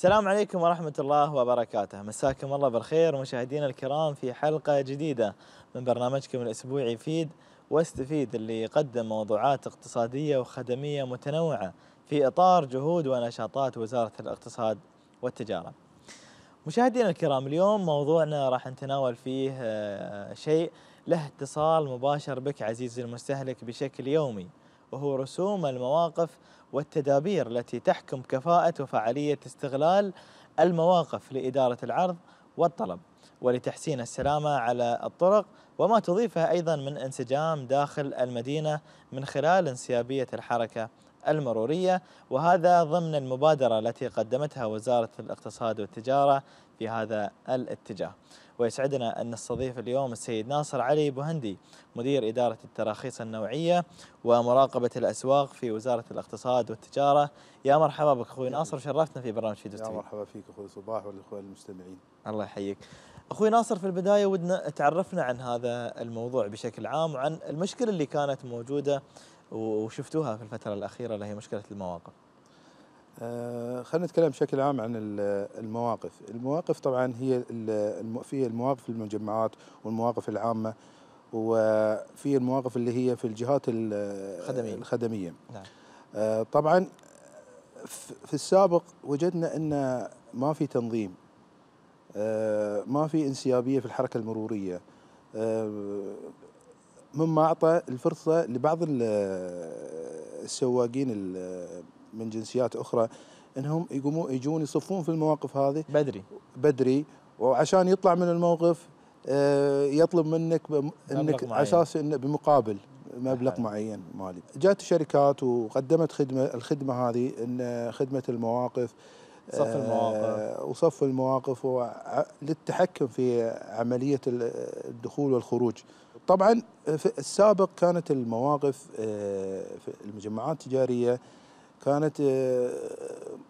السلام عليكم ورحمة الله وبركاته. مساكم الله بالخير مشاهدينا الكرام في حلقة جديدة من برنامجكم الأسبوعي فيد واستفيد اللي يقدم موضوعات اقتصادية وخدمية متنوعة في إطار جهود ونشاطات وزارة الاقتصاد والتجارة. مشاهدينا الكرام اليوم موضوعنا راح نتناول فيه آه، شيء له اتصال مباشر بك عزيزي المستهلك بشكل يومي. وهو رسوم المواقف والتدابير التي تحكم كفاءة وفعالية استغلال المواقف لإدارة العرض والطلب ولتحسين السلامة على الطرق وما تضيفه أيضا من انسجام داخل المدينة من خلال انسيابية الحركة المرورية وهذا ضمن المبادرة التي قدمتها وزارة الاقتصاد والتجارة في هذا الاتجاه. ويسعدنا أن نستضيف اليوم السيد ناصر علي بوهندي مدير إدارة التراخيص النوعية ومراقبة الأسواق في وزارة الاقتصاد والتجارة. يا مرحبا بك أخوي ناصر شرفتنا في برنامج فيديو يا مرحبا فيك أخوي صباح والإخوة المستمعين. الله يحييك. أخوي ناصر في البداية ودنا تعرفنا عن هذا الموضوع بشكل عام وعن المشكلة اللي كانت موجودة وشفتوها في الفترة الأخيرة اللي هي مشكلة المواقف آه خلينا نتكلم بشكل عام عن المواقف المواقف طبعا هي في المواقف المجمعات والمواقف العامة وفي المواقف اللي هي في الجهات الخدمية, الخدمية. نعم. آه طبعا في السابق وجدنا أن ما في تنظيم آه ما في انسيابية في الحركة المرورية آه مما أعطى الفرصة لبعض السواقين من جنسيات أخرى أنهم يقوموا يجون يصفون في المواقف هذه. بدري. بدري. وعشان يطلع من الموقف آه، يطلب منك إنك على أساس انه بمقابل مبلغ معين مالي. جات الشركات وقدمت خدمة الخدمة هذه إن خدمة المواقف صف المواقف. آه، وصف المواقف للتحكم في عملية الدخول والخروج. طبعا في السابق كانت المواقف آه، في المجمعات التجارية كانت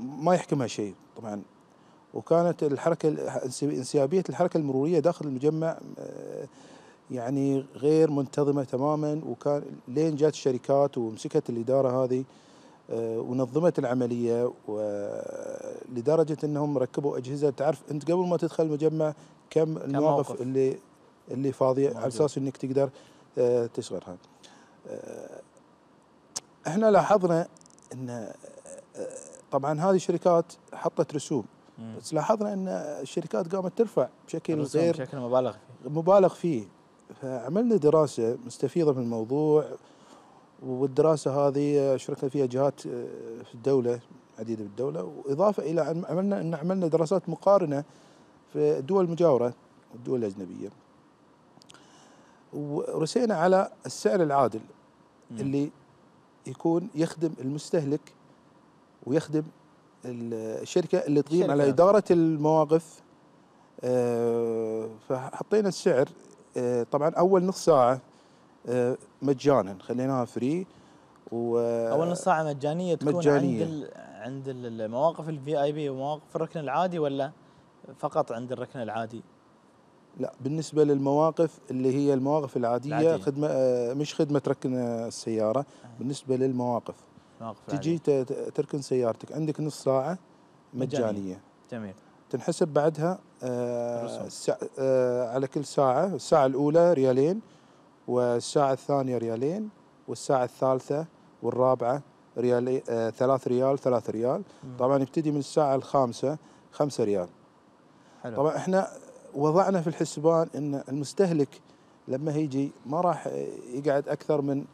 ما يحكمها شيء طبعا. وكانت الحركة انسيابية الحركة المرورية داخل المجمع آه، يعني غير منتظمة تماما. وكان لين جات الشركات ومسكت الإدارة هذه آه، ونظمت العملية. ولدرجة إنهم ركبوا أجهزة. تعرف أنت قبل ما تدخل المجمع كم المواقف اللي اللي فاضيه على أساس إنك تقدر آه، تشغلها. إحنا لاحظنا إن طبعا هذه الشركات حطت رسوم بس لاحظنا إن الشركات قامت ترفع بشكل غير بشكل مبالغ فيه. مبالغ فيه. فعملنا دراسة مستفيضة في الموضوع والدراسة هذه شاركنا فيها جهات آه، في الدولة عديدة في الدولة وإضافة إلى أن عملنا إن عملنا دراسات مقارنة في الدول المجاوره والدول الأجنبية. ورسينا على السعر العادل اللي يكون يخدم المستهلك ويخدم الشركة اللي تقيم على إدارة المواقف آه، فحطينا السعر آه، طبعا أول نص ساعة آه، مجانا خليناها فري و أول نص ساعة مجانية تكون مجانية. عند عند المواقف الفي اي بي ومواقف الركن العادي ولا فقط عند الركن العادي؟ لا بالنسبة للمواقف اللي هي المواقف العادية العادي. خدمة مش خدمة ركن السيارة بالنسبة للمواقف. تجي تركن سيارتك عندك نص ساعة مجانية. جميل. تنحسب بعدها آه آه على كل ساعة الساعة الأولى ريالين والساعة الثانية ريالين والساعة الثالثة والرابعة ريال آه ثلاث ريال ثلاث ريال. مم. طبعا يبتدي من الساعة الخامسة خمسة ريال. حلو. طبعا إحنا وضعنا في الحسبان إن المستهلك لما يجي ما راح يقعد أكثر من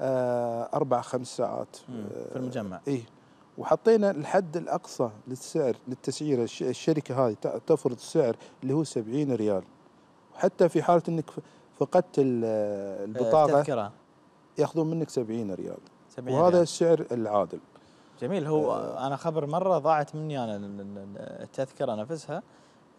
آه، أربع خمس ساعات في المجمع. اي وحطينا الحد الأقصى للسعر للتسعيره الشركة هذه تفرض السعر اللي هو 70 ريال. وحتى في حالة إنك فقدت البطاقة التذكرة. يأخذون منك 70 ريال. 70 وهذا ريال. السعر العادل. جميل. هو آه. أنا خبر مرة ضاعت مني أنا التذكرة نفسها.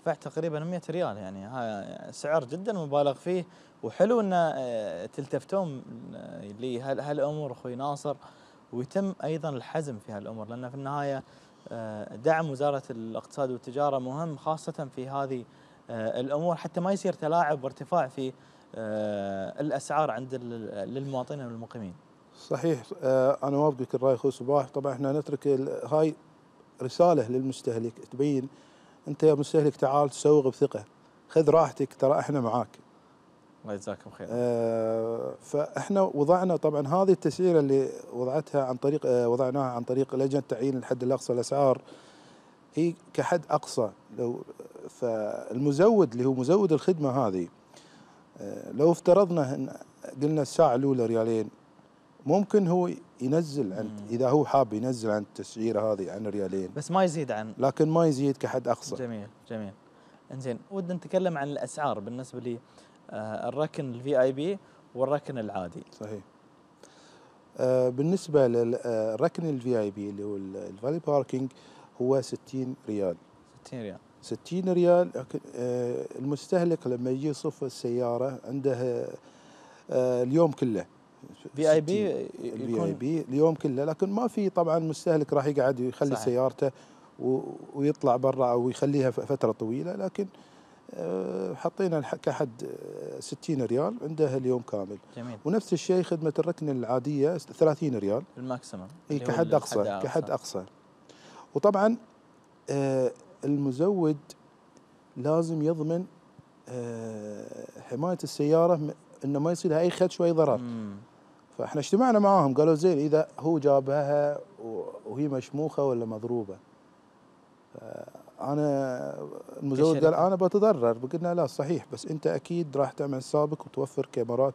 دفعت تقريبا 100 ريال يعني. سعر جدا مبالغ فيه وحلو ان آه، تلتفتون آه، لهالامور أخوي ناصر. ويتم أيضا الحزم في هالأمور لأن في النهاية آه، دعم وزارة الاقتصاد والتجارة مهم خاصة في هذه الأمور. حتى ما يصير تلاعب وارتفاع في الأسعار عند للمواطنين والمقيمين. صحيح. أنا وافقك الراي أخوي صباح طبعا إحنا نترك هاي رسالة للمستهلك. تبين أنت يا مستهلك تعال تسوق بثقة. خذ راحتك ترى إحنا معاك. الله يجزاكم خير. آه، فإحنا وضعنا طبعا هذه التسعيره اللي وضعتها عن طريق آه، وضعناها عن طريق لجنة تعيين الحد الأقصى الأسعار هي كحد أقصى. لو فالمزود اللي هو مزود الخدمة هذه آه، لو افترضنا إن قلنا الساعة الأولى ريالين ممكن هو ينزل عن. إذا هو حاب ينزل عن التسعيرة هذه عن ريالين. بس ما يزيد عن لكن ما يزيد كحد أقصى. جميل جميل. إنزين ودنا نتكلم عن الأسعار بالنسبة لي. آه، الركن ال VIP والركن العادي. صحيح. آه، بالنسبة للركن ال VIP اللي هو ال valet parking هو 60 ريال. 60 ريال. 60 ريال آه، المستهلك لما يجي يصف السيارة عنده آه، اليوم كله. VIP 60 ال VIP اليوم كله. لكن ما في طبعا مستهلك راح يقعد يخلي صحيح. سيارته ويطلع برا أو يخليها فترة طويلة. لكن آه، حطينا كحد آه، 60 ريال عنده اليوم كامل. جميل. ونفس الشيء خدمة الركن العادية 30 ريال. ال maximum إي كحد أقصى كحد أقصى. وطبعا آه، المزود لازم يضمن آه، حماية السيارة إنه ما يصير لها أي خدش وأي ضرر. مم. فإحنا اجتمعنا معاهم قالوا زين إذا هو جابها وهي مشموخة ولا مضروبة أنا المزود قال. أنا بتضرر قلنا لا صحيح بس أنت أكيد راح تعمل حسابك وتوفر كاميرات.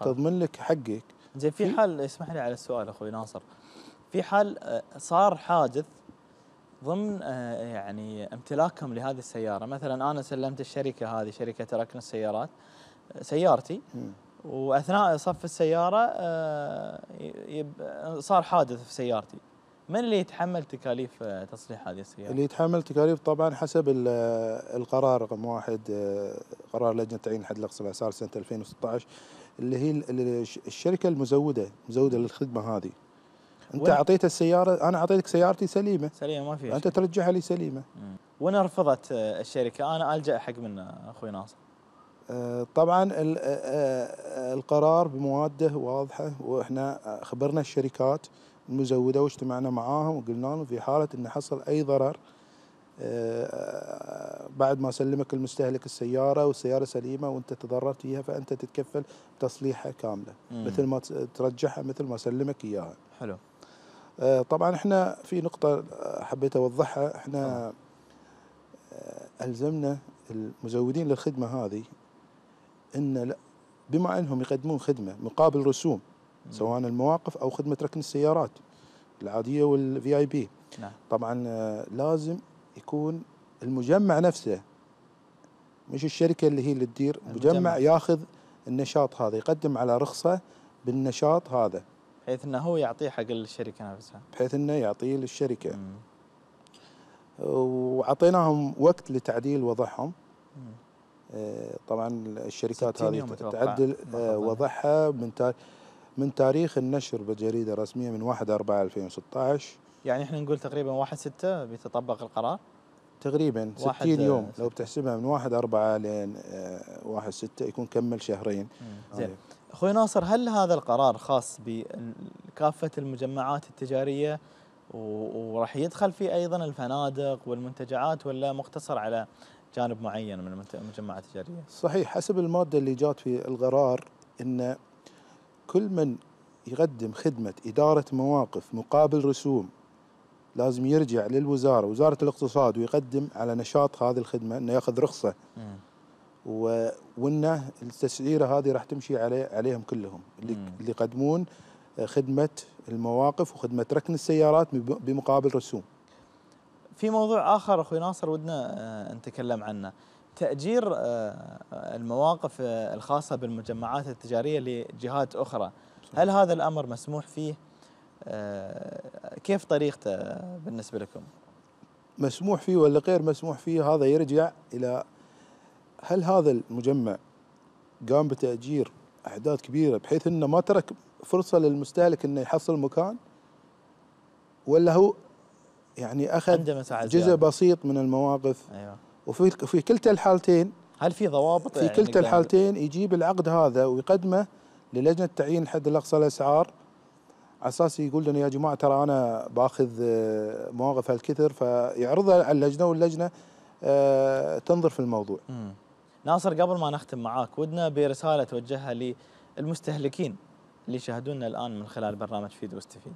تضمن لك حقك زين في حال اسمح لي على السؤال أخوي ناصر في حال آه، صار حادث ضمن آه، يعني امتلاكهم لهذه السيارة مثلا أنا سلمت الشركة هذه شركة ركن السيارات آه، سيارتي. وأثناء صف السيارة آه، صار حادث في سيارتي من اللي يتحمل تكاليف آه، تصليح هذه السيارة؟ اللي يتحمل تكاليف طبعا حسب ال- القرار رقم واحد آه، قرار لجنة تعيين الحد الأقصى الاسعار سنة 2016 اللي هي ال- ال- الشركة المزودة مزودة للخدمة هذه أنت أعطيت السيارة أنا أعطيتك سيارتي سليمة سليمة ما فيها أنت. ترجعها لي سليمة. وين رفضت الشركة؟ أنا ألجأ حق منه أخوي ناصر. آه، طبعا آه، آه، القرار بمواده واضحة وإحنا خبرنا الشركات المزودة واجتمعنا معاهم وقلنا لهم في حالة إن حصل أي ضرر بعد ما سلمك المستهلك السيارة والسيارة سليمة وأنت تضررت فيها فأنت تتكفل بتصليحها كاملة مم. مثل ما ترجعها مثل ما سلمك إياها. حلو. طبعا إحنا في نقطة آه، حبيت أوضحها إحنا آه، ألزمنا المزودين للخدمة هذه إن لا- بما أنهم يقدمون خدمة مقابل رسوم. سواء المواقف أو خدمة ركن السيارات العادية والفي اي بي نعم. طبعا آه، لازم يكون المجمع نفسه مش الشركة اللي هي اللي تدير المجمع. المجمع ياخذ النشاط هذا يقدم على رخصة بالنشاط هذا بحيث إنه هو يعطيه حق الشركة نفسها. بحيث إنه يعطيه للشركة مم. وعطيناهم وقت لتعديل وضعهم مم. آه، طبعا الشركات 60 هذه. تعدل آه،. وضعها من من تاريخ النشر بالجريده الرسميه من 1 4 2016 يعني إحنا نقول تقريبا 1 6 بيتطبق القرار. تقريبا واحد، 60 يوم آه، لو ستة. بتحسبها من 1 4 لين 1 6 يكون كمل شهرين زين. أخوي ناصر هل هذا القرار خاص بكافة المجمعات التجارية وراح يدخل فيه أيضا الفنادق والمنتجعات ولا مقتصر على جانب معين من المجمعات التجارية؟ صحيح حسب المادة اللي جات في القرار إن كل من يقدم خدمة إدارة مواقف مقابل رسوم لازم يرجع للوزارة وزارة الاقتصاد ويقدم على نشاط هذه الخدمة إنه يأخذ رخصة مم. و... وانه التسعيرة هذه راح تمشي عليه عليهم كلهم اللي مم. اللي يقدمون خدمة المواقف وخدمة ركن السيارات بم- بمقابل رسوم. في موضوع آخر أخوي ناصر ودنا آه، نتكلم عنه. تأجير آه، المواقف آه، الخاصة بالمجمعات التجارية لجهات أخرى. هل هذا الأمر مسموح فيه؟ كيف طريقته بالنسبة لكم؟ مسموح فيه ولا غير مسموح فيه؟ هذا يرجع إلى هل هذا المجمع قام بتأجير أعداد كبيرة بحيث إنه ما ترك فرصة للمستهلك إنه يحصل مكان؟ ولا هو يعني أخذ جزء زيادة. بسيط من المواقف أيوه وفي في كلتا الحالتين هل في ضوابط في يعني كلتا الحالتين يجيب العقد هذا ويقدمه للجنة تعيين الحد الأقصى الأسعار على أساس يقول لنا يا جماعة ترى أنا باخذ آه، مواقف هالكثر فيعرضها على اللجنة واللجنة آه، تنظر في الموضوع. مم. ناصر قبل ما نختم معاك ودنا برسالة توجهها للمستهلكين اللي يشاهدونا الآن من خلال برنامج فيد واستفيد.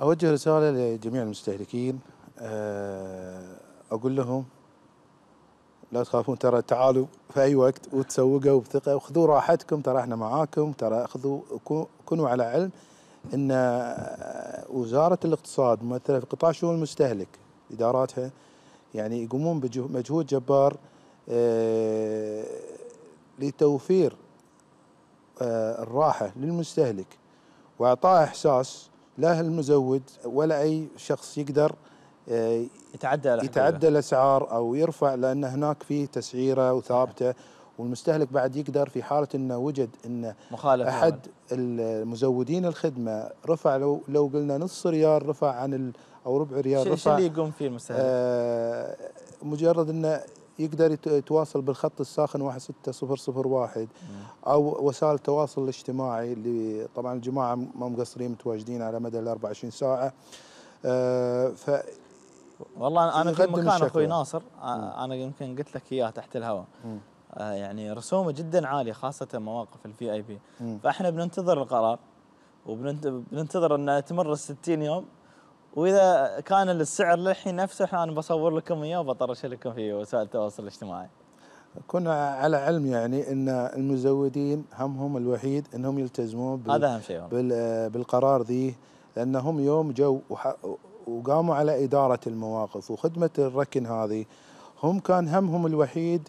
أوجه رسالة لجميع المستهلكين آه، أقول لهم لا تخافون ترى تعالوا في أي وقت وتسوقوا بثقة وخذوا راحتكم ترى إحنا معاكم ترى خذوا كونوا على علم إن وزارة الاقتصاد ممثلة في قطاع شؤون المستهلك إداراتها يعني يقومون بمجهود جبار آه، لتوفير آه، الراحة للمستهلك وإعطاء إحساس لا المزود ولا أي شخص يقدر آه، يتعدى يتعدى الأسعار أو يرفع لأن هناك في تسعيرة وثابتة والمستهلك بعد يقدر في حالة إنه وجد إن مخالفة أحد المزودين الخدمة رفع لو لو قلنا نص ريال رفع عن أو ربع ريال رفع شو اللي يقوم فيه المستهلك؟ آه مجرد إنه يقدر يتواصل بالخط الساخن 16001 أو وسائل التواصل الاجتماعي اللي طبعا الجماعة ما مقصرين متواجدين على مدى ال 24 ساعة. آه ف والله أنا في مكان أخوي ناصر أنا يمكن قلت لك إياه تحت الهواء. آه يعني رسومه جدا عالية خاصة مواقف الفي اي بي فإحنا بننتظر القرار وبننتظر إنه تمر ال 60 يوم. وإذا كان السعر للحين نفسه أنا بصور لكم إياه وبطرش لكم في وسائل التواصل الاجتماعي. كنا على علم يعني إن المزودين همهم الوحيد إنهم يلتزمون هذا أهم شيء بالقرار ذي لأنهم يوم جو وقاموا على إدارة المواقف وخدمة الركن هذه هم كان همهم الوحيد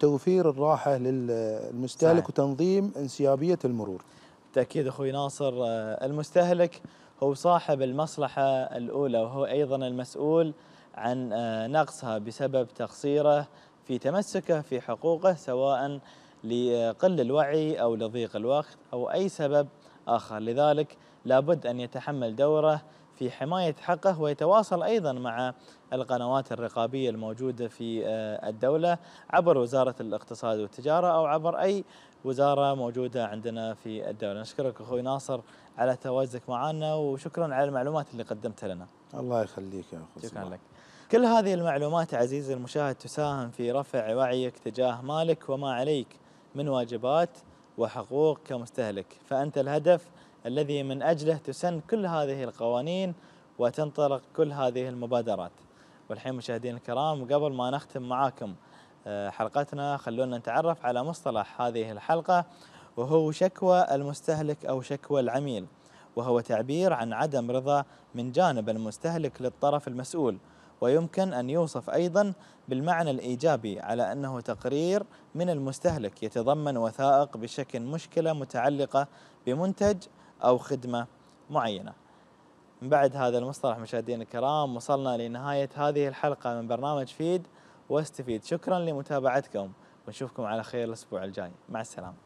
توفير الراحة للمستهلك صحيح. وتنظيم انسيابية المرور. بالتأكيد أخوي ناصر آه، المستهلك هو صاحب المصلحة الأولى وهو أيضا المسؤول عن آه، نقصها بسبب تقصيره في تمسكه في حقوقه سواء لقل الوعي أو لضيق الوقت أو أي سبب آخر. لذلك لابد أن يتحمل دوره في حماية حقه ويتواصل أيضا مع القنوات الرقابية الموجودة في آه، الدولة عبر وزارة الاقتصاد والتجارة أو عبر أي وزارة موجودة عندنا في الدولة. نشكرك أخوي ناصر على تواجدك معنا وشكرا على المعلومات اللي قدمتها لنا. الله يخليك يا أخوي شكرا لك. كل هذه المعلومات عزيزي المشاهد تساهم في رفع وعيك تجاه مالك وما عليك من واجبات وحقوق كمستهلك. فأنت الهدف الذي من أجله تسن كل هذه القوانين وتنطلق كل هذه المبادرات. والحين مشاهدينا الكرام قبل ما نختم معاكم حلقتنا. خلونا نتعرف على مصطلح هذه الحلقة وهو شكوى المستهلك أو شكوى العميل وهو تعبير عن عدم رضا من جانب المستهلك للطرف المسؤول ويمكن أن يوصف أيضا بالمعنى الإيجابي على أنه تقرير من المستهلك يتضمن وثائق بشكل مشكلة متعلقة بمنتج أو خدمة معينة. من بعد هذا المصطلح مشاهدينا الكرام وصلنا لنهاية هذه الحلقة من برنامج فيد. واستفيد. شكرا لمتابعتكم. ونشوفكم على خير الأسبوع الجاي. مع السلامة.